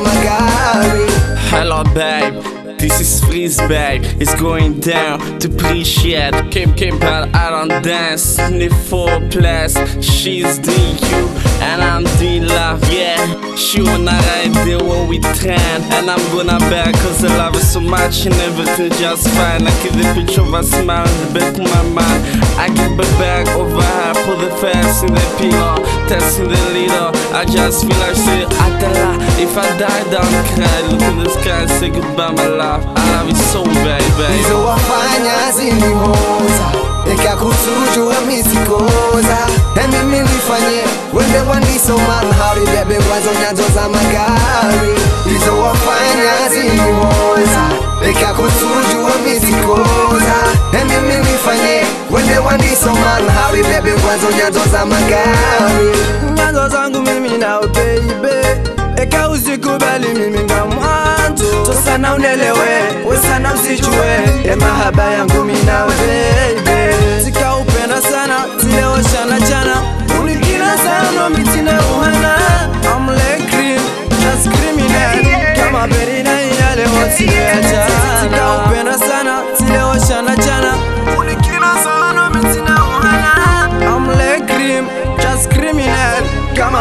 magari Hello, babe. This is Freeze, babe. It's going down to appreciate. Came, came, but I don't dance. Sniff four place. She's the you, and I'm the love. Yeah, she wanna ride there when we train. And I'm gonna back cause I love her so much and everything just fine. I keep the picture of a smile in the back of my mind. I keep her back over her, put the face in the pillow, testing the leader. I just feel like say, Atala, if I die, don't cry. Look in the sky and say goodbye, my love. I love you so baby. hizo wafanya zinimoza ikakutujua misikoza emimi nifanye wende wandisoman hari bebe wazo nyazo za magari hizo wafanya zinimoza ikakutujua misikoza ambazo hujatoza magari. Nyazo zangu mimi na ubeibe, eka usikubali mimi nga mwanzo. Tosana unelewe, we sana usijue, e yangu mimi na ubeibe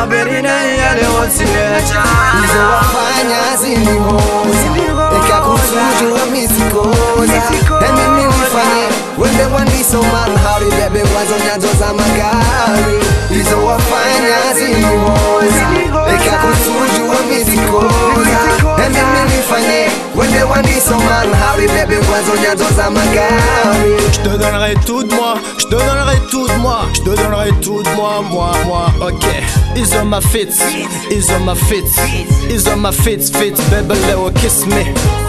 berina yale wasiacha hizo wafanya zinimoza ikakutujua misikoza emimi nifanye wende wandisoman hari bebe wazo nyazo za magari hizo wafanya zinimoza ikakutujua misikoza emimi nifanye wende wandisoman hari bebe wazo nyazo za magari Je te donnerai tout de moi, donnerai moi, je te donnerai tout de moi, moi, moi, ok. Ils ont ma fits, ils ont ma fits, ils ont ma fits, fits, baby, little kiss me.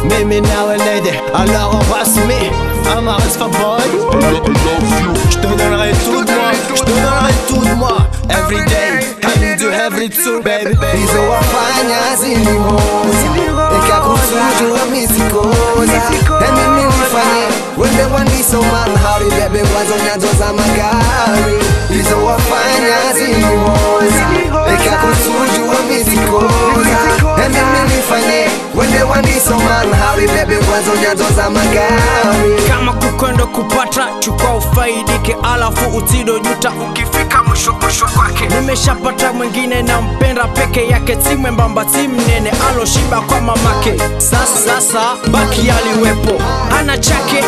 Me, me now a lady, alors embrasse me. I'm a for boy. Je te donnerai tout de moi, je te donnerai tout de moi, every day. I you every two, baby, baby. hizo wafanya zinimoza ikakutujua misikoza emimi nifanye wende wandisoman hari zinazoza magari lizowafanya zilioza ikakutujua mizikoza. Na mimi nifanye wende wanisoma lahari bebe kwazo nyanzo za magari. Kama kukwendo kupata chukwa ufaidike alafu utido juta ukifika nimeshapata mwingine na mpenda peke yake timwembamba ti si mnene aloshiba kwa mamake sasa sasa baki aliwepo ana chake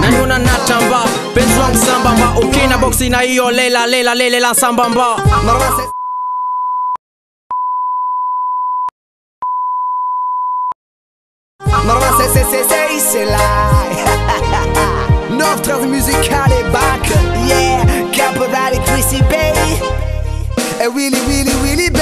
nanyuna natamba penzi wangu sambamba ukina boksi na hiyo lela lela lelela sambamba Normal c'est- se, se, se, se, se, c'est là Notre musical est back Yeah Kporal et Chris Baby. Et Willy Willy Willy Bay